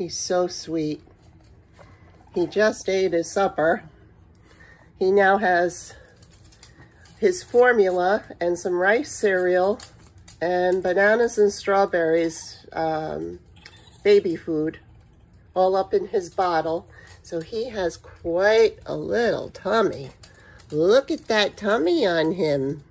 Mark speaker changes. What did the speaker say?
Speaker 1: He's so sweet. He just ate his supper. He now has his formula and some rice cereal and bananas and strawberries um, baby food all up in his bottle. So he has quite a little tummy. Look at that tummy on him.